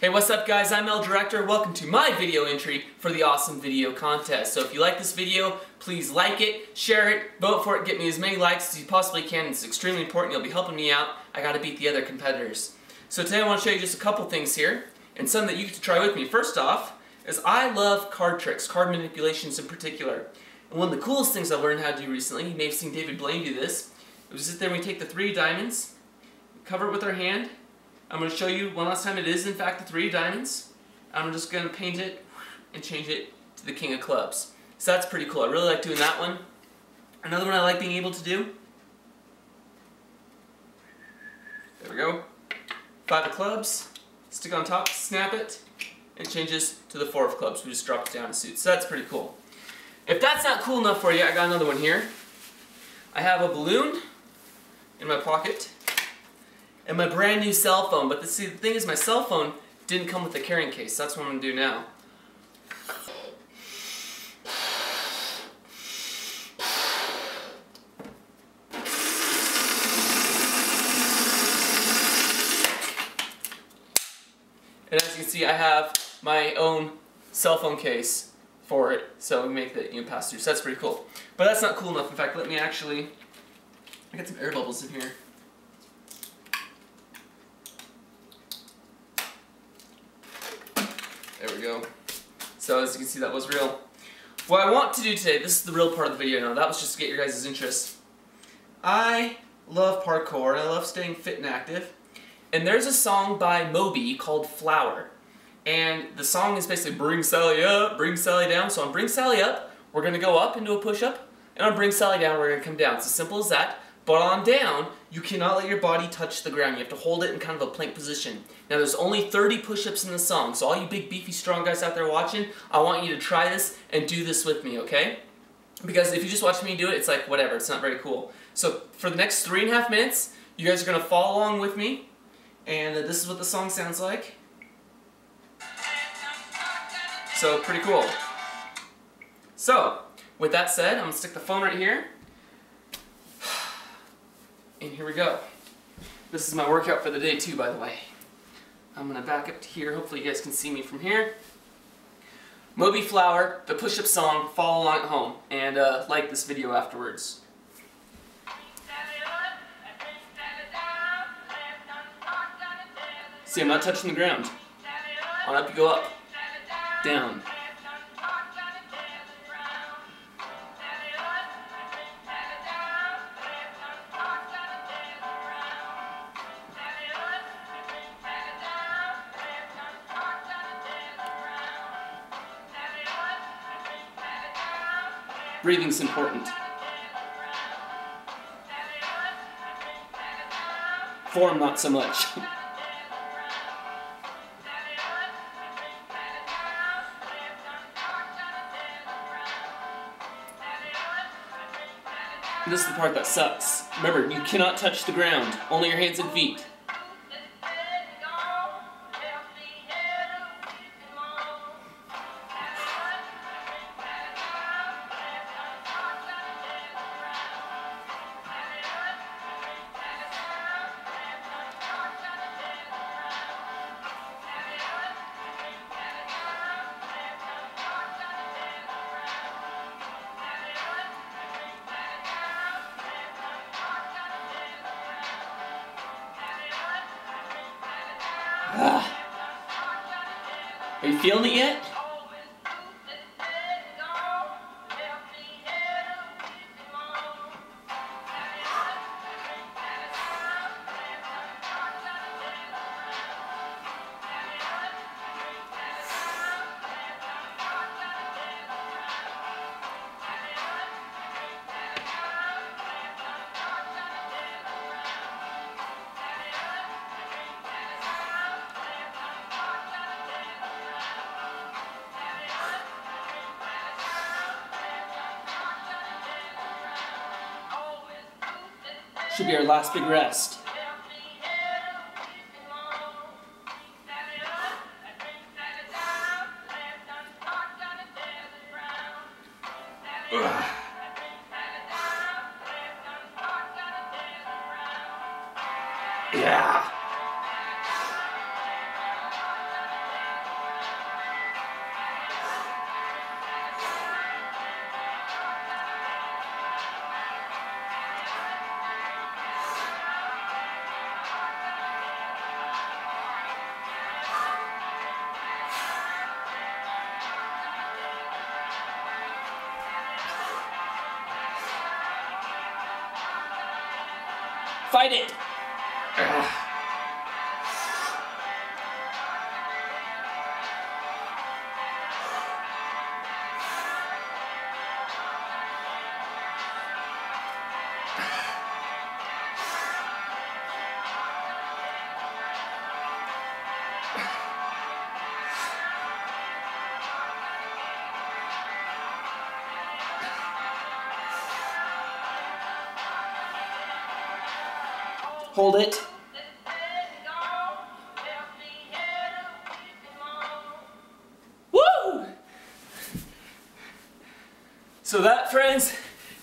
Hey, what's up guys? I'm El Director. Welcome to my video entry for the Awesome Video Contest. So if you like this video, please like it, share it, vote for it, get me as many likes as you possibly can. It's extremely important. You'll be helping me out. I gotta beat the other competitors. So today I want to show you just a couple things here, and some that you get to try with me. First off, is I love card tricks, card manipulations in particular. And one of the coolest things I learned how to do recently, you may have seen David Blaine do this, it was sit there and we take the three diamonds, cover it with our hand, I'm going to show you one last time it is in fact the three of diamonds. I'm just going to paint it and change it to the king of clubs. So that's pretty cool. I really like doing that one. Another one I like being able to do. There we go. Five of clubs. Stick on top, snap it, and changes to the four of clubs. We just drop it down a suit. So that's pretty cool. If that's not cool enough for you, I got another one here. I have a balloon in my pocket and my brand new cell phone. But the, see, the thing is, my cell phone didn't come with a carrying case. That's what I'm to do now. And as you can see, I have my own cell phone case for it, so we make that you know, pass through. So that's pretty cool. But that's not cool enough. In fact, let me actually, I got some air bubbles in here. There we go. So as you can see, that was real. What I want to do today, this is the real part of the video now, that was just to get your guys' interest. I love parkour, and I love staying fit and active. And there's a song by Moby called Flower. And the song is basically bring Sally up, bring Sally down. So on bring Sally up, we're going to go up into a push-up. And on bring Sally down, we're going to come down. It's as simple as that. But on down, you cannot let your body touch the ground. You have to hold it in kind of a plank position. Now there's only 30 push-ups in the song, so all you big, beefy, strong guys out there watching, I want you to try this and do this with me, okay? Because if you just watch me do it, it's like, whatever, it's not very cool. So for the next three and a half minutes, you guys are to follow along with me, and this is what the song sounds like. So, pretty cool. So, with that said, I'm to stick the phone right here. And here we go. This is my workout for the day too, by the way. I'm to back up to here. Hopefully you guys can see me from here. Moby Flower, the push-up song, follow along at home, and uh, like this video afterwards. See, I'm not touching the ground. On up you go up. Down. Breathing's important. Form not so much. this is the part that sucks. Remember, you cannot touch the ground, only your hands and feet. Are you feeling it yet? Should be our last big rest. Ugh. Yeah. Fight it! Ah. Hold it. Woo! So that, friends,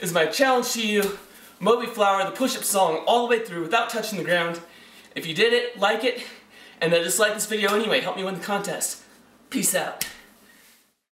is my challenge to you. Moby Flower, the push-up song, all the way through without touching the ground. If you did it, like it, and then just like this video anyway. Help me win the contest. Peace out.